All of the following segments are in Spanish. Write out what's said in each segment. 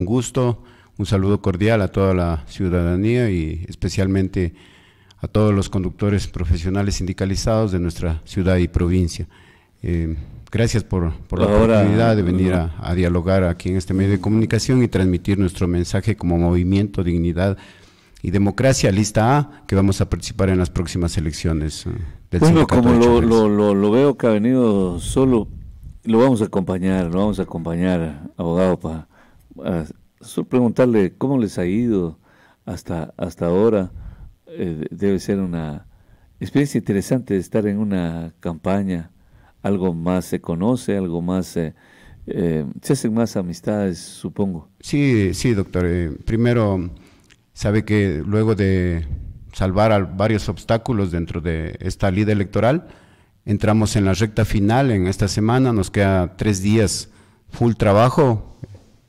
Un gusto, un saludo cordial a toda la ciudadanía y especialmente a todos los conductores profesionales sindicalizados de nuestra ciudad y provincia. Eh, gracias por, la oportunidad de venir a, dialogar aquí en este medio de comunicación y transmitir nuestro mensaje como movimiento, dignidad y democracia, lista A, que vamos a participar en las próximas elecciones. Eh, del bueno, como lo, veo que ha venido solo, lo vamos a acompañar, lo vamos a acompañar, abogado, para, solo preguntarle cómo les ha ido hasta, hasta ahora eh, debe ser una experiencia interesante de estar en una campaña, algo más se conoce, algo más, eh, eh, se hacen más amistades, supongo. Sí, sí, doctor. primero, sabe que luego de salvar varios obstáculos dentro de esta lida electoral, entramos en la recta final en esta semana, nos queda tres días full trabajo,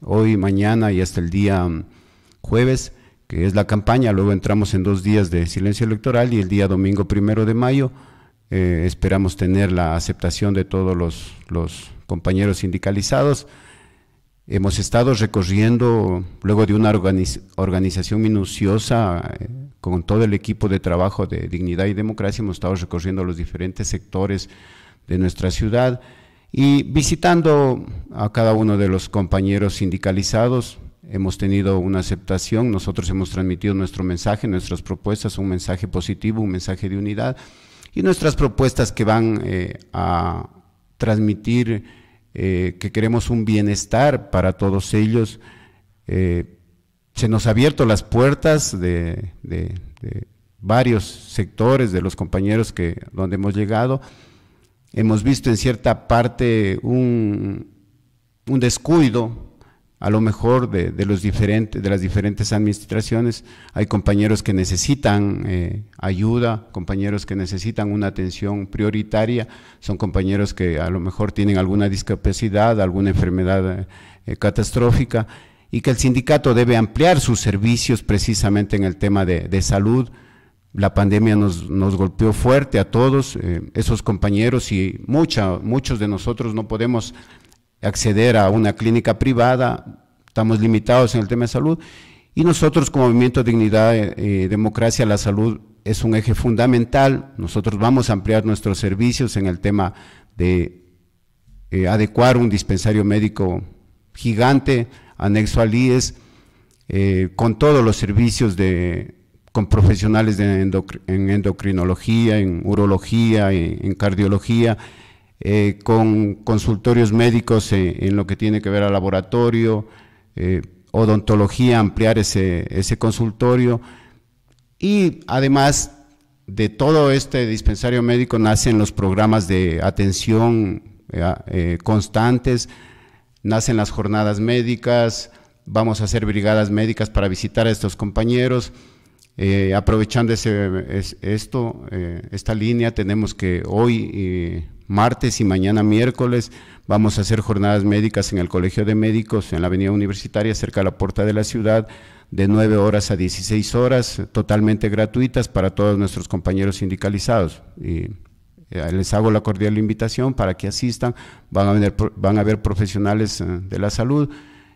hoy, mañana y hasta el día mm, jueves que es la campaña, luego entramos en dos días de silencio electoral y el día domingo primero de mayo eh, esperamos tener la aceptación de todos los, compañeros sindicalizados. Hemos estado recorriendo, luego de una organización minuciosa, eh, con todo el equipo de trabajo de Dignidad y Democracia, hemos estado recorriendo los diferentes sectores de nuestra ciudad y visitando a cada uno de los compañeros sindicalizados, hemos tenido una aceptación, nosotros hemos transmitido nuestro mensaje, nuestras propuestas, un mensaje positivo, un mensaje de unidad, y nuestras propuestas que van eh, a transmitir eh, que queremos un bienestar para todos ellos. Eh, se nos ha abierto las puertas de, varios sectores de los compañeros que donde hemos llegado. Hemos visto en cierta parte un, un descuido a lo mejor de, los diferentes, de las diferentes administraciones. Hay compañeros que necesitan eh, ayuda, compañeros que necesitan una atención prioritaria, son compañeros que a lo mejor tienen alguna discapacidad, alguna enfermedad eh, catastrófica y que el sindicato debe ampliar sus servicios precisamente en el tema de, salud. La pandemia nos, nos, golpeó fuerte a todos, eh, esos compañeros y muchos de nosotros no podemos acceder a una clínica privada, estamos limitados en el tema de salud. Y nosotros como Movimiento Dignidad y eh, eh, Democracia, la salud es un eje fundamental, nosotros vamos a ampliar nuestros servicios en el tema de eh, adecuar un dispensario médico gigante, anexo al IES, con todos los servicios de, con profesionales de en endocrinología, en urología, en cardiología, eh, con consultorios médicos en, lo que tiene que ver al laboratorio, eh, odontología, ampliar ese, consultorio. Y además de todo este dispensario médico nacen los programas de atención eh, constantes, nacen las jornadas médicas, vamos a hacer brigadas médicas para visitar a estos compañeros. Aprovechando ese, esto, esta línea, tenemos que hoy martes y mañana miércoles vamos a hacer jornadas médicas en el Colegio de Médicos en la Avenida Universitaria cerca de la puerta de la ciudad de 9 horas a 16 horas, totalmente gratuitas para todos nuestros compañeros sindicalizados. Y eh, les hago la cordial invitación para que asistan, van a, venir, van a ver profesionales eh, de la salud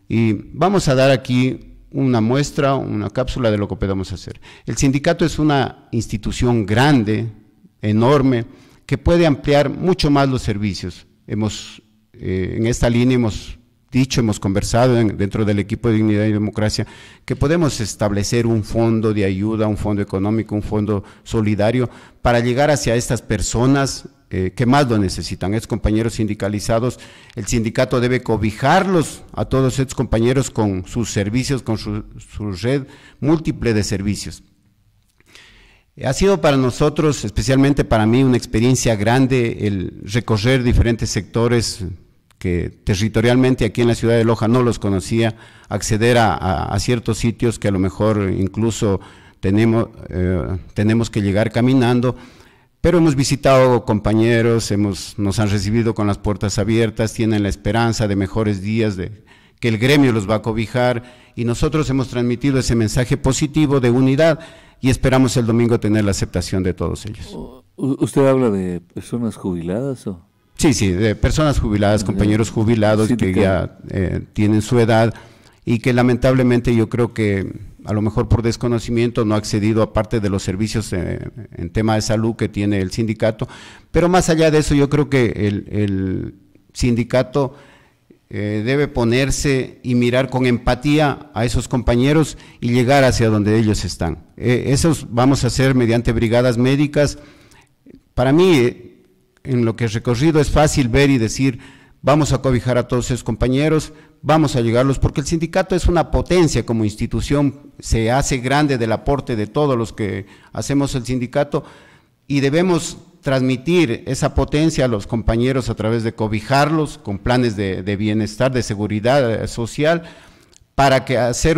y vamos a dar aquí una muestra, una cápsula de lo que podemos hacer. El sindicato es una institución grande, enorme, que puede ampliar mucho más los servicios. Hemos, eh, en esta línea hemos dicho, hemos conversado dentro del equipo de Dignidad y Democracia, que podemos establecer un fondo de ayuda, un fondo económico, un fondo solidario para llegar hacia estas personas eh, que más lo necesitan. Estos compañeros sindicalizados, el sindicato debe cobijarlos a todos estos compañeros con sus servicios, con su red múltiple de servicios. Ha sido para nosotros, especialmente para mí, una experiencia grande el recorrer diferentes sectores que territorialmente aquí en la ciudad de Loja no los conocía, acceder a, ciertos sitios que a lo mejor incluso tenemos, eh, tenemos que llegar caminando, pero hemos visitado compañeros, hemos, nos han recibido con las puertas abiertas, tienen la esperanza de mejores días, de que el gremio los va a cobijar y nosotros hemos transmitido ese mensaje positivo de unidad y esperamos el domingo tener la aceptación de todos ellos. ¿Usted habla de personas jubiladas o? Sí, sí, de personas jubiladas, compañeros jubilados que ya eh, tienen su edad y que lamentablemente yo creo que a lo mejor por desconocimiento no ha accedido a parte de los servicios eh, en tema de salud que tiene el sindicato, pero más allá de eso yo creo que el, sindicato eh, debe ponerse y mirar con empatía a esos compañeros y llegar hacia donde ellos están. Eh, esos vamos a hacer mediante brigadas médicas. Para mí, en lo que he recorrido es fácil ver y decir, vamos a cobijar a todos esos compañeros, vamos a llegarlos, porque el sindicato es una potencia como institución, se hace grande del aporte de todos los que hacemos el sindicato y debemos transmitir esa potencia a los compañeros a través de cobijarlos con planes de, bienestar, de seguridad social, para que hacer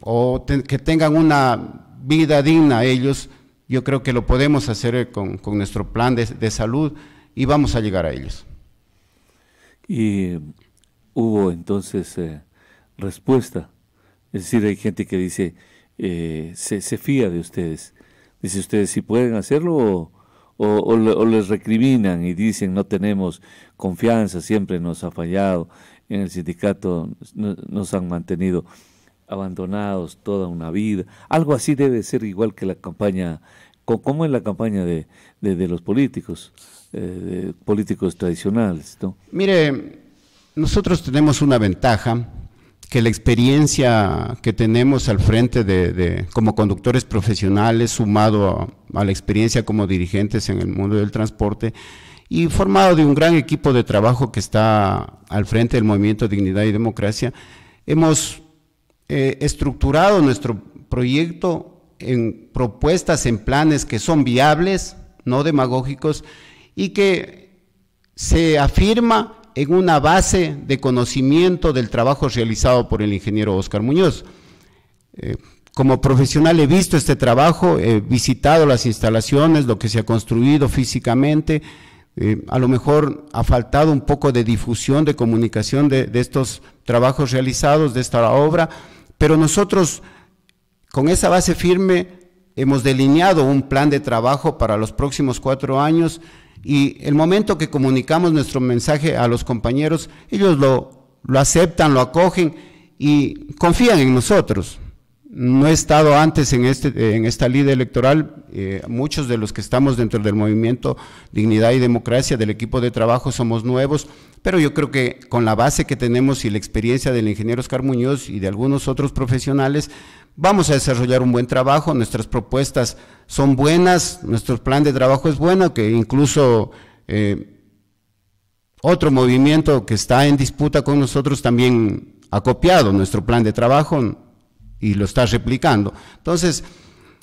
o que tengan una vida digna ellos, yo creo que lo podemos hacer con, nuestro plan de salud y vamos a llegar a ellos. Y hubo entonces eh, respuesta. Es decir, hay gente que dice, eh, se, fía de ustedes. Dice, ustedes si pueden hacerlo o, les recriminan y dicen, no tenemos confianza, siempre nos ha fallado. En el sindicato nos han mantenido abandonados toda una vida. Algo así debe ser igual que la campaña, como en la campaña de, de los políticos. Eh, políticos tradicionales. Mire, nosotros tenemos una ventaja que la experiencia que tenemos al frente de, como conductores profesionales, sumado a, la experiencia como dirigentes en el mundo del transporte, y formado de un gran equipo de trabajo que está al frente del movimiento Dignidad y Democracia, hemos eh, estructurado nuestro proyecto en propuestas, en planes que son viables, no demagógicos, y que se afirma en una base de conocimiento del trabajo realizado por el ingeniero Oscar Muñoz. Eh, como profesional he visto este trabajo, he visitado las instalaciones, lo que se ha construido físicamente, eh, a lo mejor ha faltado un poco de difusión, de comunicación de, de estos trabajos realizados, de esta obra, pero nosotros con esa base firme hemos delineado un plan de trabajo para los próximos cuatro años y el momento que comunicamos nuestro mensaje a los compañeros, ellos lo, lo aceptan, lo acogen y confían en nosotros. No he estado antes en, este, en esta línea electoral, eh, muchos de los que estamos dentro del movimiento Dignidad y Democracia, del equipo de trabajo, somos nuevos, pero yo creo que con la base que tenemos y la experiencia del ingeniero Oscar Muñoz y de algunos otros profesionales, vamos a desarrollar un buen trabajo, nuestras propuestas son buenas, nuestro plan de trabajo es bueno, que incluso eh, otro movimiento que está en disputa con nosotros también ha copiado nuestro plan de trabajo y lo está replicando. Entonces,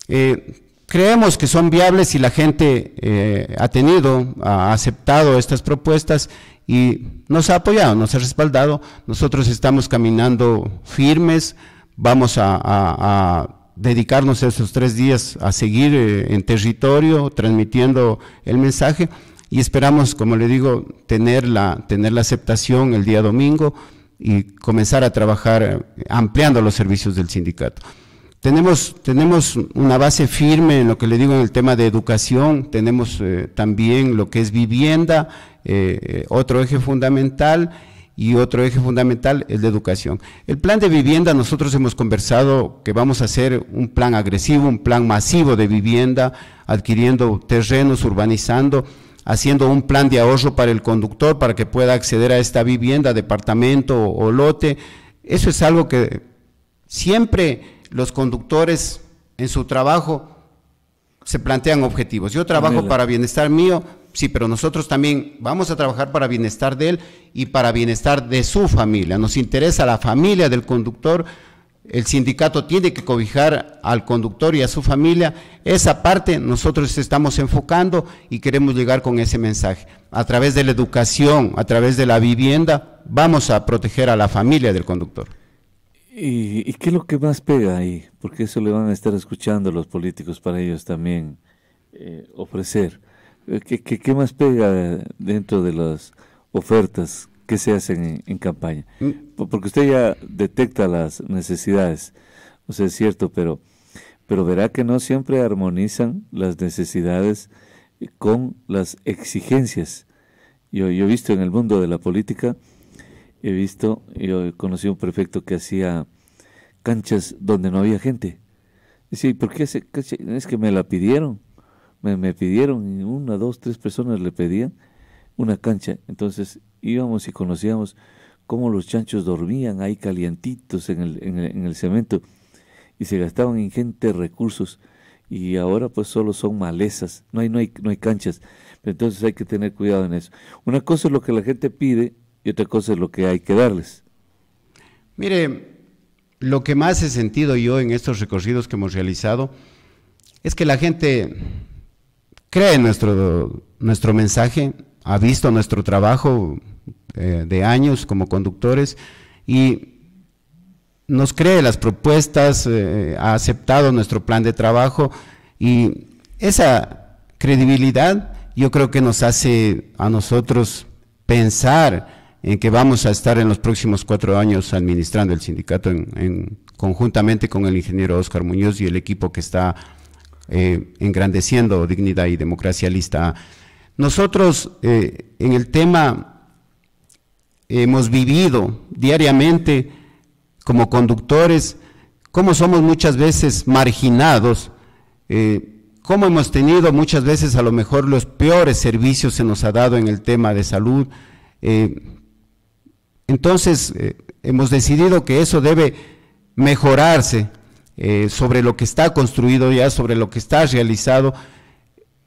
eh, creemos que son viables y la gente eh, ha tenido, ha aceptado estas propuestas y nos ha apoyado, nos ha respaldado. Nosotros estamos caminando firmes, Vamos a, dedicarnos esos tres días a seguir eh, en territorio, transmitiendo el mensaje. Y esperamos, como le digo, tener la, tener la aceptación el día domingo y comenzar a trabajar eh, ampliando los servicios del sindicato. Tenemos, tenemos una base firme en lo que le digo en el tema de educación, tenemos eh, también lo que es vivienda, otro eje fundamental, y otro eje fundamental es la educación. El plan de vivienda, nosotros hemos conversado que vamos a hacer un plan agresivo, un plan masivo de vivienda, adquiriendo terrenos, urbanizando, haciendo un plan de ahorro para el conductor para que pueda acceder a esta vivienda, departamento o lote. Eso es algo que siempre los conductores en su trabajo se plantean objetivos. Yo trabajo para bienestar mío, Sí, pero nosotros también vamos a trabajar para bienestar de él y para bienestar de su familia. Nos interesa la familia del conductor. El sindicato tiene que cobijar al conductor y a su familia. Esa parte nosotros estamos enfocando y queremos llegar con ese mensaje. A través de la educación, a través de la vivienda, vamos a proteger a la familia del conductor. ¿Y, qué es lo que más pega ahí? Porque eso le van a estar escuchando los políticos para ellos también eh, ofrecer. Eh, ¿Qué, más pega dentro de las ofertas que se hacen en, campaña? Mm. Porque usted ya detecta las necesidades, o sea, es cierto, pero, pero verá que no siempre armonizan las necesidades con las exigencias. Yo, yo he visto en el mundo de la política, he visto, yo conocí un prefecto que hacía canchas donde no había gente. Dice, ¿por qué ese Es que me la pidieron. Me, me pidieron, una, dos, tres personas le pedían una cancha. Entonces íbamos y conocíamos cómo los chanchos dormían ahí calientitos en el, en el, cemento y se gastaban ingentes recursos y ahora pues solo son malezas, no hay, no hay, no hay canchas. Entonces hay que tener cuidado en eso. Una cosa es lo que la gente pide y otra cosa es lo que hay que darles. Mire, lo que más he sentido yo en estos recorridos que hemos realizado es que la gente cree nuestro, nuestro mensaje, ha visto nuestro trabajo eh, de años como conductores y nos cree las propuestas, eh, ha aceptado nuestro plan de trabajo y esa credibilidad yo creo que nos hace a nosotros pensar en que vamos a estar en los próximos cuatro años administrando el sindicato en, conjuntamente con el ingeniero Oscar Muñoz y el equipo que está eh, engrandeciendo dignidad y democracia lista. Nosotros eh, en el tema hemos vivido diariamente como conductores, cómo somos muchas veces marginados, eh, cómo hemos tenido muchas veces a lo mejor los peores servicios se nos ha dado en el tema de salud. Entonces, hemos decidido que eso debe mejorarse sobre lo que está construido ya, sobre lo que está realizado.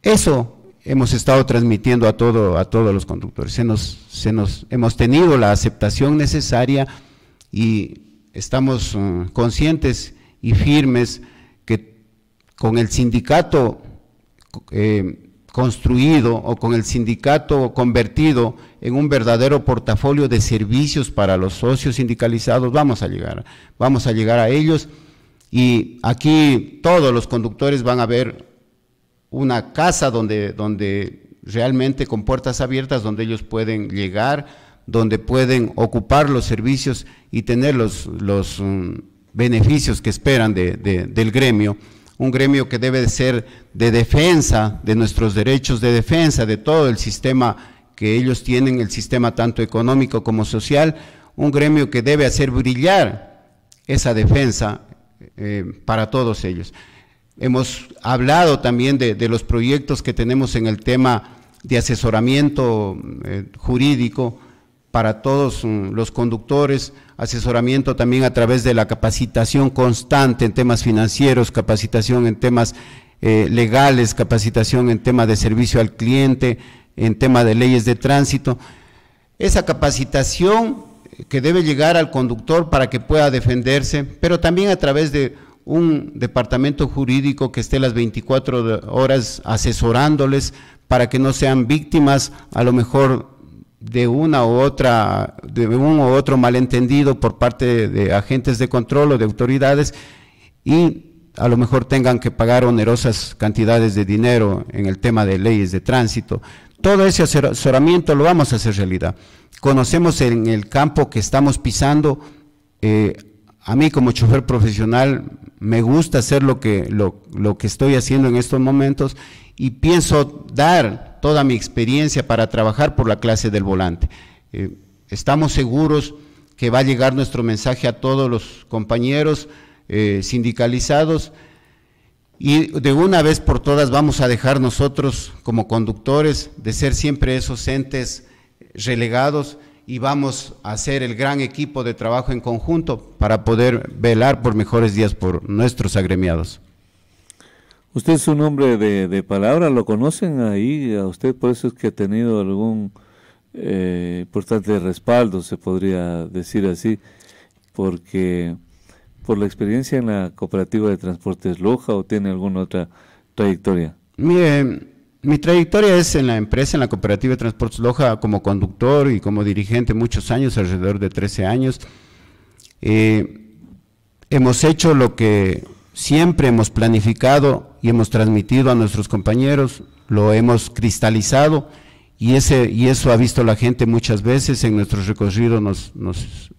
Eso hemos estado transmitiendo a, todo, a todos los conductores. Se nos, se nos, hemos tenido la aceptación necesaria y estamos uh, conscientes y firmes que con el sindicato eh, construido o con el sindicato convertido en un verdadero portafolio de servicios para los socios sindicalizados, vamos a llegar, vamos a llegar a ellos y aquí todos los conductores van a ver una casa donde, donde realmente con puertas abiertas, donde ellos pueden llegar, donde pueden ocupar los servicios y tener los, los mm, beneficios que esperan de, del gremio. Un gremio que debe de ser de defensa de nuestros derechos, de defensa de todo el sistema que ellos tienen, el sistema tanto económico como social, un gremio que debe hacer brillar esa defensa eh, para todos ellos. Hemos hablado también de, los proyectos que tenemos en el tema de asesoramiento eh, jurídico para todos mm, los conductores, asesoramiento también a través de la capacitación constante en temas financieros, capacitación en temas eh, legales, capacitación en tema de servicio al cliente, en tema de leyes de tránsito. Esa capacitación que debe llegar al conductor para que pueda defenderse, pero también a través de un departamento jurídico que esté las 24 horas asesorándoles para que no sean víctimas a lo mejor de una u otra, de un u otro malentendido por parte de, agentes de control o de autoridades y a lo mejor tengan que pagar onerosas cantidades de dinero en el tema de leyes de tránsito. Todo ese asesoramiento lo vamos a hacer realidad. Conocemos en el campo que estamos pisando eh, a mí como chofer profesional me gusta hacer lo que, lo, que estoy haciendo en estos momentos y pienso dar toda mi experiencia para trabajar por la clase del volante. Eh, estamos seguros que va a llegar nuestro mensaje a todos los compañeros eh, sindicalizados y de una vez por todas vamos a dejar nosotros como conductores de ser siempre esos entes relegados y vamos a hacer el gran equipo de trabajo en conjunto para poder velar por mejores días por nuestros agremiados. Usted es un hombre de, palabra, ¿lo conocen ahí? A usted por eso es que ha tenido algún eh, importante respaldo, se podría decir así, porque por la experiencia en la cooperativa de transportes Loja o tiene alguna otra trayectoria. Mire, mi trayectoria es en la empresa, en la cooperativa de Transportes Loja, como conductor y como dirigente muchos años, alrededor de 13 años. Eh, hemos hecho lo que siempre hemos planificado y hemos transmitido a nuestros compañeros, lo hemos cristalizado y, ese, y eso ha visto la gente muchas veces en nuestro recorrido, nos, nos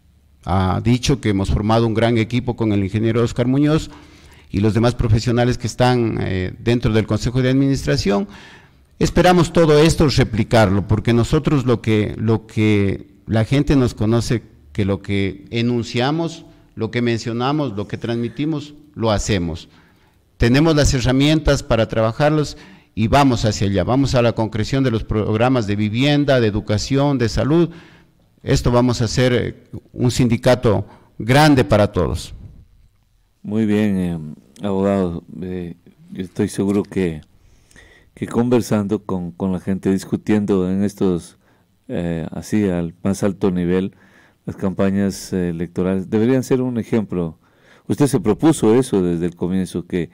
ha dicho que hemos formado un gran equipo con el ingeniero Oscar Muñoz y los demás profesionales que están eh, dentro del Consejo de Administración. Esperamos todo esto replicarlo, porque nosotros lo que, lo que la gente nos conoce, que lo que enunciamos, lo que mencionamos, lo que transmitimos, lo hacemos. Tenemos las herramientas para trabajarlos y vamos hacia allá, vamos a la concreción de los programas de vivienda, de educación, de salud. Esto vamos a hacer eh, un sindicato grande para todos. Muy bien, eh, abogado. Eh, yo estoy seguro que, que conversando con, con, la gente, discutiendo en estos, así al más alto nivel, las campañas electorales deberían ser un ejemplo. Usted se propuso eso desde el comienzo, que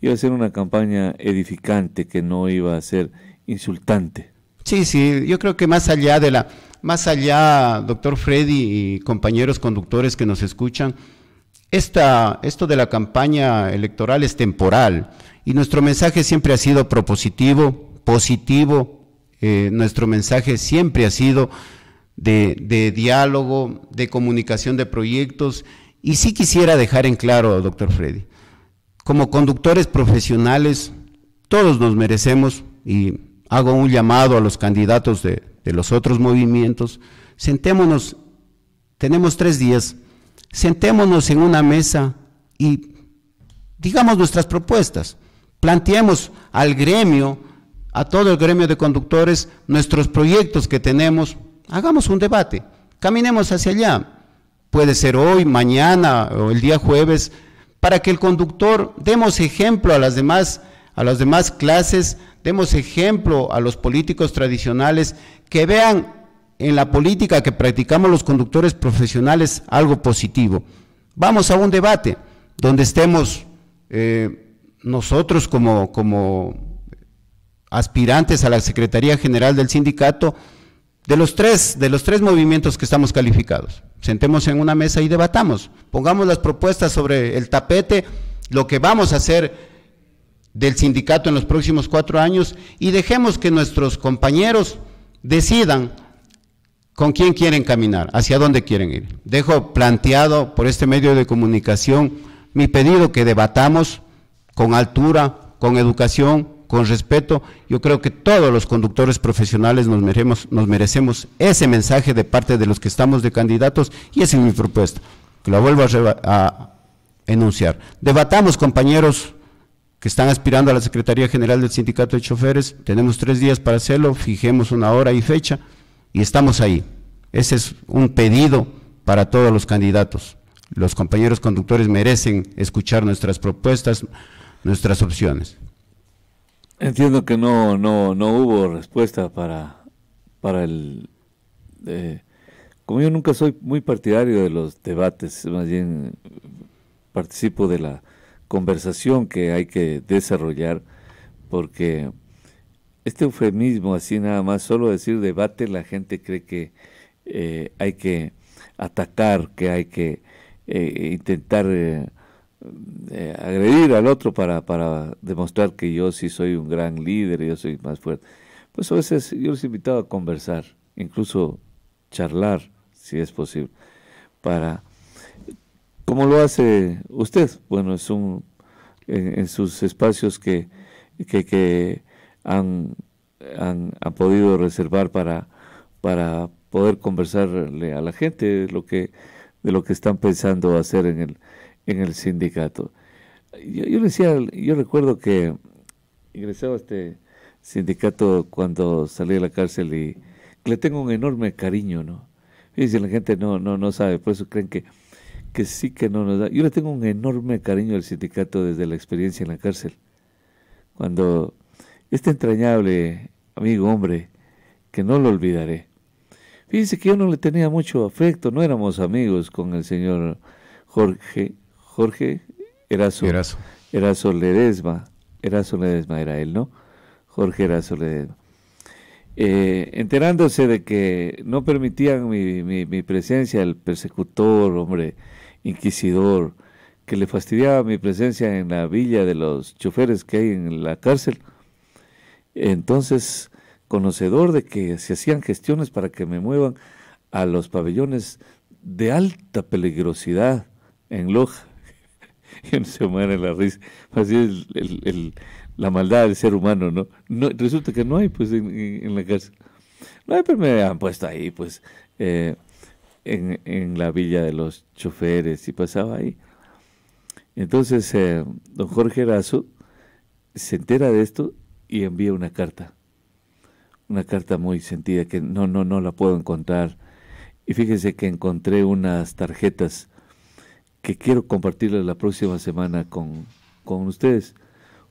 iba a ser una campaña edificante, que no iba a ser insultante. Sí, sí, yo creo que más allá de la, más allá, doctor Freddy y compañeros conductores que nos escuchan, esto de la campaña electoral es temporal y nuestro mensaje siempre ha sido propositivo, positivo, eh, nuestro mensaje siempre ha sido de, de diálogo, de comunicación de proyectos. Y sí quisiera dejar en claro, doctor Freddy, como conductores profesionales, todos nos merecemos, y hago un llamado a los candidatos de, los otros movimientos, sentémonos, tenemos tres días, sentémonos en una mesa y digamos nuestras propuestas, planteemos al gremio, a todo el gremio de conductores, nuestros proyectos que tenemos, hagamos un debate, caminemos hacia allá. Puede ser hoy, mañana o el día jueves, para que el conductor demos ejemplo a las demás, a las demás clases, demos ejemplo a los políticos tradicionales que vean en la política que practicamos los conductores profesionales algo positivo. Vamos a un debate donde estemos eh, nosotros como, como aspirantes a la Secretaría General del Sindicato, de los tres, de los tres movimientos que estamos calificados. Sentemos en una mesa y debatamos. Pongamos las propuestas sobre el tapete, lo que vamos a hacer del sindicato en los próximos cuatro años y dejemos que nuestros compañeros decidan con quién quieren caminar, hacia dónde quieren ir. Dejo planteado por este medio de comunicación mi pedido que debatamos con altura, con educación, con respeto, yo creo que todos los conductores profesionales nos merecemos, nos merecemos ese mensaje de parte de los que estamos de candidatos y esa es mi propuesta, que la vuelvo a, a enunciar. Debatamos, compañeros que están aspirando a la Secretaría General del Sindicato de Choferes, tenemos tres días para hacerlo, fijemos una hora y fecha y estamos ahí. Ese es un pedido para todos los candidatos. Los compañeros conductores merecen escuchar nuestras propuestas, nuestras opciones. Entiendo que no, no, no hubo respuesta para, para el... Eh, como yo nunca soy muy partidario de los debates, más bien participo de la conversación que hay que desarrollar, porque este eufemismo, así nada más, solo decir debate, la gente cree que eh, hay que atacar, que hay que eh, intentar eh, agredir al otro para, para demostrar que yo sí soy un gran líder yo soy más fuerte. Pues a veces yo les he invitado a conversar, incluso charlar, si es posible, para, como lo hace usted, bueno, es un, en, sus espacios que, que, que han, han, han, podido reservar para, para poder conversarle a la gente lo que, de lo que están pensando hacer en el, en el sindicato. Yo, yo decía, yo recuerdo que ingresaba a este sindicato cuando salí de la cárcel y le tengo un enorme cariño, ¿no? Fíjense, la gente no, no, no sabe, por eso creen que, que sí que no nos da. Yo le tengo un enorme cariño al sindicato desde la experiencia en la cárcel. Cuando este entrañable amigo hombre, que no lo olvidaré, fíjense que yo no le tenía mucho afecto, no éramos amigos con el señor Jorge Jorge Erazo, Erazo. Erazo Ledesma, Erazo Ledesma era él, ¿no? Jorge Erazo Ledesma. Eh, enterándose de que no permitían mi, mi, presencia, el persecutor, hombre, inquisidor, que le fastidiaba mi presencia en la villa de los choferes que hay en la cárcel. Entonces, conocedor de que se hacían gestiones para que me muevan a los pabellones de alta peligrosidad en Loja, y se muere la risa. Así es la maldad del ser humano, ¿no? no resulta que no hay, pues, en, la cárcel. No hay, pero me han puesto ahí, pues, eh, en, en la villa de los choferes y pasaba ahí. Entonces, eh, don Jorge Erazo se entera de esto y envía una carta. Una carta muy sentida que no, no, no la puedo encontrar. Y fíjense que encontré unas tarjetas que quiero compartirlas la próxima semana con, con ustedes.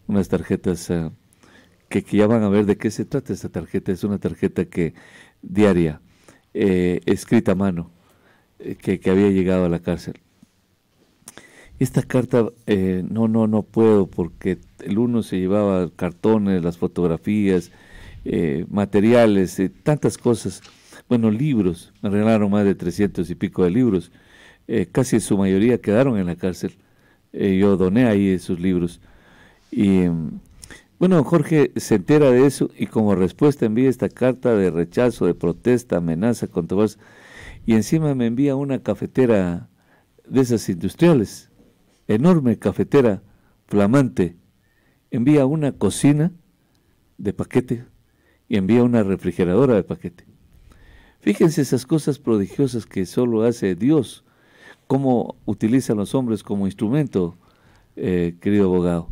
Unas tarjetas eh, que, que, ya van a ver de qué se trata esta tarjeta. Es una tarjeta que diaria, eh, escrita a mano, eh, que, que había llegado a la cárcel. Esta carta eh, no, no, no puedo porque el uno se llevaba cartones, las fotografías, eh, materiales, eh, tantas cosas. Bueno, libros, me regalaron más de 300 y pico de libros. casi su mayoría quedaron en la cárcel. yo doné ahí esos libros. Y bueno, Jorge se entera de eso y como respuesta envía esta carta de rechazo, de protesta, amenaza, vos Y encima me envía una cafetera de esas industriales enorme cafetera flamante, envía una cocina de paquete y envía una refrigeradora de paquete. Fíjense esas cosas prodigiosas que solo hace Dios, cómo utilizan los hombres como instrumento, eh, querido abogado.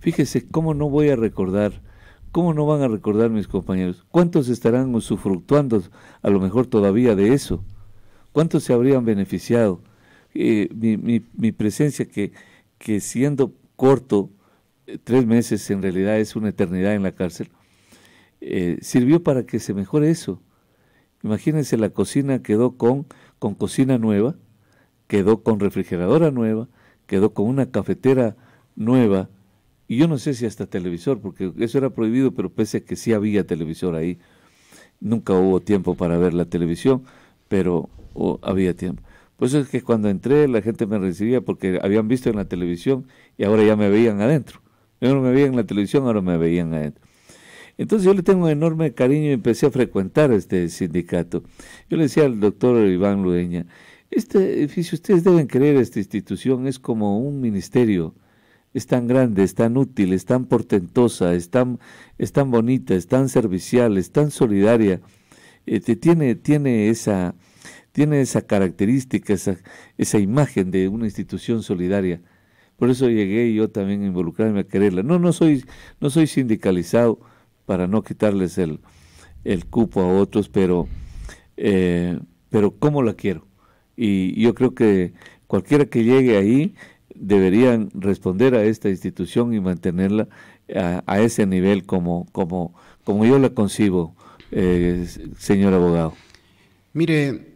Fíjense cómo no voy a recordar, cómo no van a recordar mis compañeros, cuántos estarán usufructuando a lo mejor todavía de eso, cuántos se habrían beneficiado eh, mi, presencia que, que siendo corto, eh, tres meses en realidad es una eternidad en la cárcel, eh, sirvió para que se mejore eso. Imagínense, la cocina quedó con, con cocina nueva, quedó con refrigeradora nueva, quedó con una cafetera nueva, y yo no sé si hasta televisor, porque eso era prohibido, pero pese a que sí había televisor ahí, nunca hubo tiempo para ver la televisión, pero había tiempo. Por eso es que cuando entré la gente me recibía porque habían visto en la televisión y ahora ya me veían adentro. no me veían en la televisión, ahora me veían adentro. Entonces yo le tengo un enorme cariño y empecé a frecuentar este sindicato. Yo le decía al doctor Iván Ludeña, este edificio, ustedes deben creer esta institución, es como un ministerio, es tan grande, es tan útil, es tan portentosa, es tan, es tan bonita, es tan servicial, es tan solidaria, este, tiene, tiene esa, tiene esa característica, esa, esa imagen de una institución solidaria. Por eso llegué yo también a involucrarme a quererla. No, no soy, no soy sindicalizado para no quitarles el, el cupo a otros, pero, eh, pero ¿cómo la quiero? Y yo creo que cualquiera que llegue ahí deberían responder a esta institución y mantenerla a, ese nivel como, como, como yo la concibo, eh, señor abogado. Mire,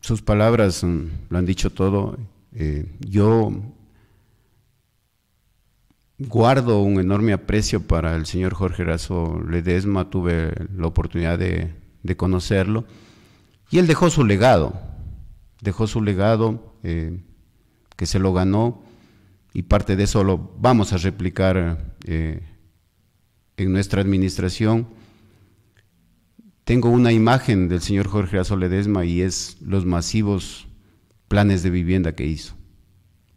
sus palabras mm, lo han dicho todo. Eh, yo guardo un enorme aprecio para el señor Jorge Razo Ledesma, tuve la oportunidad de, conocerlo, y él dejó su legado, dejó su legado eh, que se lo ganó, y parte de eso lo vamos a replicar eh, en nuestra administración. Tengo una imagen del señor Jorge Azoledesma y es los masivos planes de vivienda que hizo,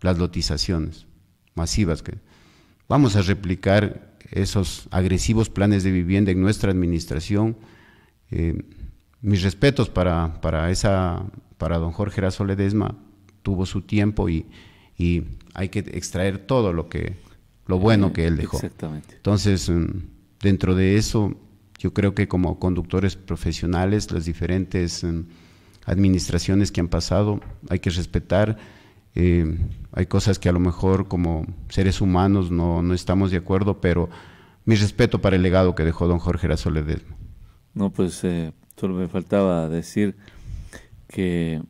las lotizaciones masivas que vamos a replicar esos agresivos planes de vivienda en nuestra administración. Eh, mis respetos para, para, esa, para don Jorge Ledesma, tuvo su tiempo y, y, hay que extraer todo lo que lo bueno que él dejó. Exactamente. Entonces, mm, dentro de eso, yo creo que como conductores profesionales, las diferentes em, administraciones que han pasado, hay que respetar. Eh, hay cosas que a lo mejor como seres humanos no, no, estamos de acuerdo, pero mi respeto para el legado que dejó don Jorge Razoledesma. No, pues eh, solo me faltaba decir que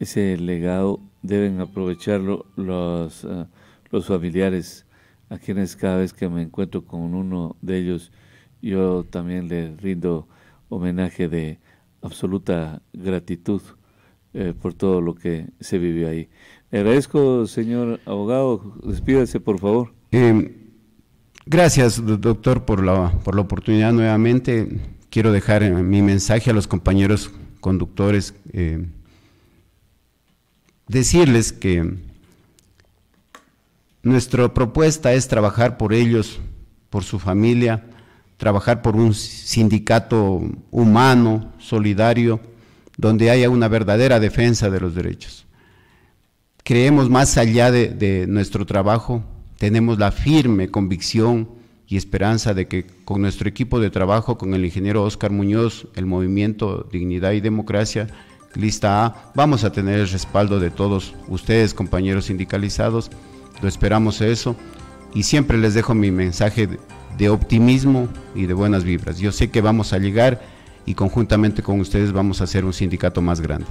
ese legado deben aprovecharlo los, uh, los familiares, a quienes cada vez que me encuentro con uno de ellos, yo también le rindo homenaje de absoluta gratitud eh, por todo lo que se vivió ahí. Le agradezco, señor abogado, despídase por favor. Eh, gracias, doctor, por la, por la oportunidad nuevamente. Quiero dejar eh, mi mensaje a los compañeros conductores, decirles que nuestra propuesta es trabajar por ellos, por su familia, trabajar por un sindicato humano, solidario, donde haya una verdadera defensa de los derechos. Creemos más allá de, nuestro trabajo, tenemos la firme convicción y esperanza de que con nuestro equipo de trabajo, con el ingeniero Oscar Muñoz, el movimiento Dignidad y Democracia, lista A, vamos a tener el respaldo de todos ustedes, compañeros sindicalizados, lo esperamos eso y siempre les dejo mi mensaje de, optimismo y de buenas vibras. Yo sé que vamos a llegar y conjuntamente con ustedes vamos a hacer un sindicato más grande.